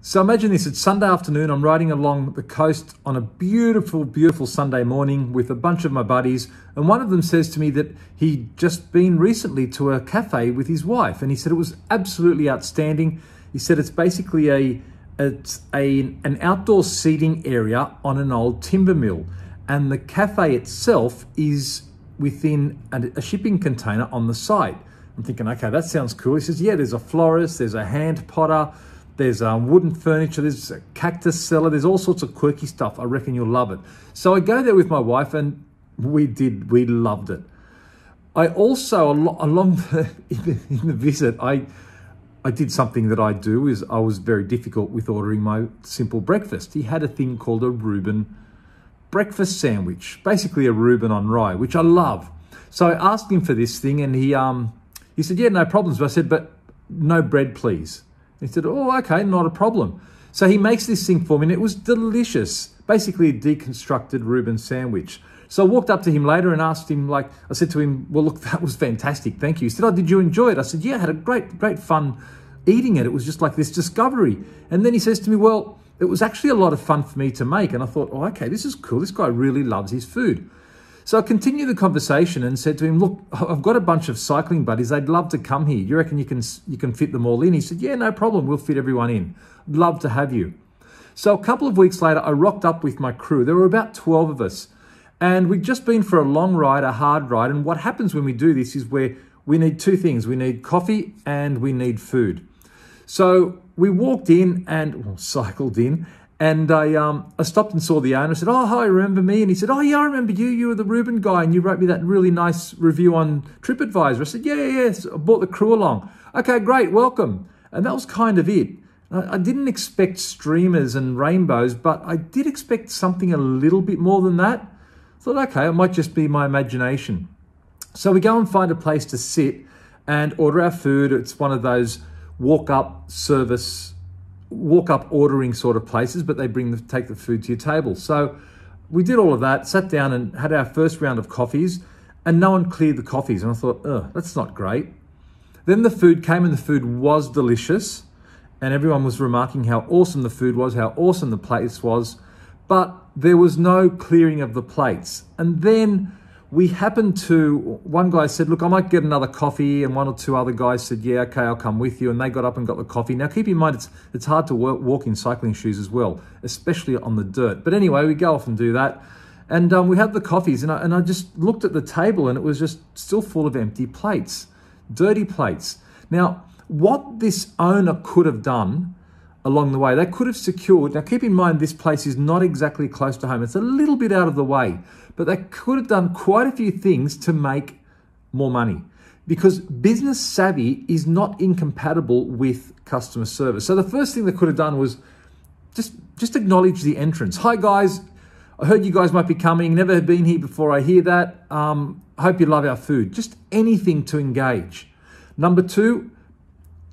So imagine this, it's Sunday afternoon, I'm riding along the coast on a beautiful, beautiful Sunday morning with a bunch of my buddies, and one of them says to me that he'd just been recently to a cafe with his wife, and he said it was absolutely outstanding. He said it's basically a it's a an outdoor seating area on an old timber mill, and the cafe itself is within a, a shipping container on the site. I'm thinking, okay, that sounds cool. He says, yeah, there's a florist, there's a hand potter, there's um, wooden furniture, there's a cactus cellar, there's all sorts of quirky stuff. I reckon you'll love it. So I go there with my wife and we did, we loved it. I also, along the, in the visit, I, I did something that I do is I was very difficult with ordering my simple breakfast. He had a thing called a Reuben breakfast sandwich, basically a Reuben on rye, which I love. So I asked him for this thing and he, um, he said, yeah, no problems. But I said, but no bread, please. He said, oh, okay, not a problem. So he makes this thing for me and it was delicious. Basically a deconstructed Reuben sandwich. So I walked up to him later and asked him, like, I said to him, well, look, that was fantastic. Thank you. He said, oh, did you enjoy it? I said, yeah, I had a great, great fun eating it. It was just like this discovery. And then he says to me, well, it was actually a lot of fun for me to make. And I thought, oh, okay, this is cool. This guy really loves his food. So I continued the conversation and said to him, "Look, I've got a bunch of cycling buddies. They'd love to come here. You reckon you can you can fit them all in?" He said, "Yeah, no problem. We'll fit everyone in. Love to have you." So a couple of weeks later, I rocked up with my crew. There were about 12 of us. And we'd just been for a long ride, a hard ride. And what happens when we do this is where we need two things. We need coffee and we need food. So we walked in and well, cycled in and I, um, I stopped and saw the owner. I said, Oh, hi, remember me? And he said, Oh, yeah, I remember you. You were the Reuben guy and you wrote me that really nice review on TripAdvisor. I said, Yeah, yeah, yeah. So I brought the crew along. Okay, great, welcome. And that was kind of it. I, I didn't expect streamers and rainbows, but I did expect something a little bit more than that. I thought, okay, it might just be my imagination. So we go and find a place to sit and order our food. It's one of those walk up service walk up ordering sort of places, but they bring the, take the food to your table. So we did all of that, sat down and had our first round of coffees, and no one cleared the coffees. And I thought, oh, that's not great. Then the food came, and the food was delicious, and everyone was remarking how awesome the food was, how awesome the place was, but there was no clearing of the plates. And then we happened to, one guy said, Look, I might get another coffee. And one or two other guys said, Yeah, okay, I'll come with you. And they got up and got the coffee. Now, keep in mind, it's, it's hard to work, walk in cycling shoes as well, especially on the dirt. But anyway, we go off and do that. And um, we had the coffees. And I, and I just looked at the table and it was just still full of empty plates, dirty plates. Now, what this owner could have done along the way. They could have secured, now keep in mind this place is not exactly close to home, it's a little bit out of the way, but they could have done quite a few things to make more money because business savvy is not incompatible with customer service. So the first thing they could have done was just just acknowledge the entrance. Hi guys, I heard you guys might be coming. Never been here before. I hear that. Um, hope you love our food. Just anything to engage. Number two,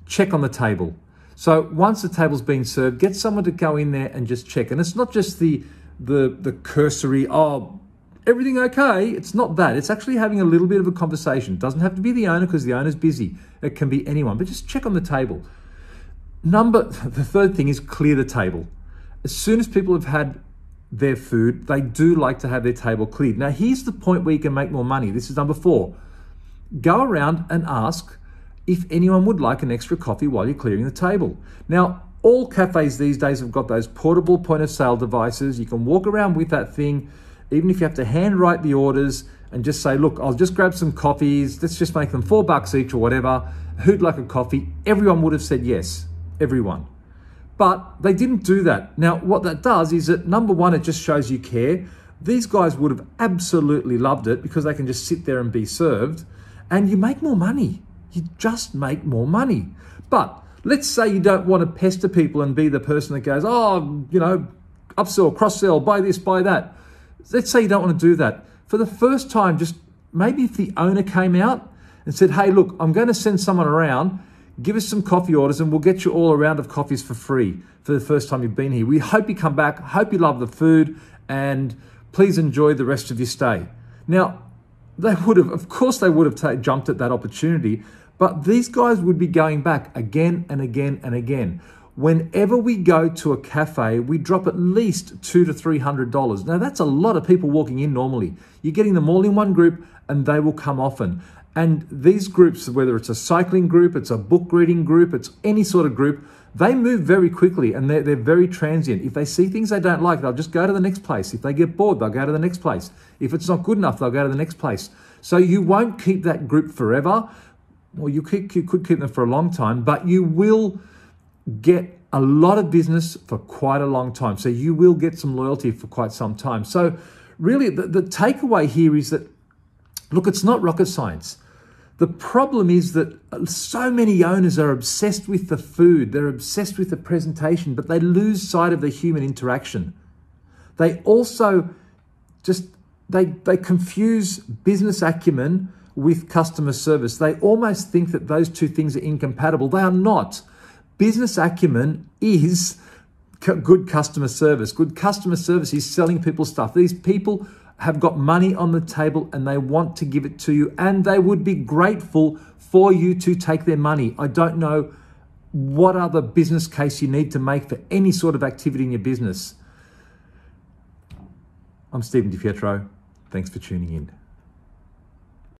check on the table. So once the table's been served, get someone to go in there and just check. And it's not just the the the cursory, oh, everything okay? It's not that. It's actually having a little bit of a conversation. It doesn't have to be the owner because the owner's busy. It can be anyone, but just check on the table. Number the third thing is clear the table. As soon as people have had their food, they do like to have their table cleared. Now here's the point where you can make more money. This is number four. Go around and ask if anyone would like an extra coffee while you're clearing the table. Now, all cafes these days have got those portable point of sale devices. You can walk around with that thing, even if you have to handwrite the orders and just say, look, I'll just grab some coffees. Let's just make them four bucks each or whatever. Who'd like a coffee? Everyone would have said yes. Everyone. But they didn't do that. Now, what that does is that number one, it just shows you care. These guys would have absolutely loved it because they can just sit there and be served, and you make more money you just make more money. But let's say you don't want to pester people and be the person that goes, oh, you know, upsell, cross sell, buy this, buy that. Let's say you don't want to do that. For the first time, just maybe if the owner came out and said, hey, look, I'm going to send someone around, give us some coffee orders and we'll get you all a round of coffees for free for the first time you've been here. We hope you come back, hope you love the food, and please enjoy the rest of your stay. Now, they would have, of course, they would have t- jumped at that opportunity, but these guys would be going back again and again and again. whenever we go to a cafe, we drop at least two to three hundred dollars. Now that's a lot of people walking in normally. You're getting them all in one group and they will come often. And these groups, whether it's a cycling group, it's a book reading group, it's any sort of group, they move very quickly and they're, they're very transient. If they see things they don't like, they'll just go to the next place. If they get bored, they'll go to the next place. If it's not good enough, they'll go to the next place. So you won't keep that group forever. Well, you, you could keep them for a long time, but you will get a lot of business for quite a long time. So you will get some loyalty for quite some time. So, really, the, the takeaway here is that look, it's not rocket science. The problem is that so many owners are obsessed with the food, they're obsessed with the presentation, but they lose sight of the human interaction. They also just they they confuse business acumen with customer service. They almost think that those two things are incompatible. They are not. Business acumen is good customer service. Good customer service is selling people stuff. These people have got money on the table and they want to give it to you and they would be grateful for you to take their money. I don't know what other business case you need to make for any sort of activity in your business. I'm Steven Di Pietro. Thanks for tuning in.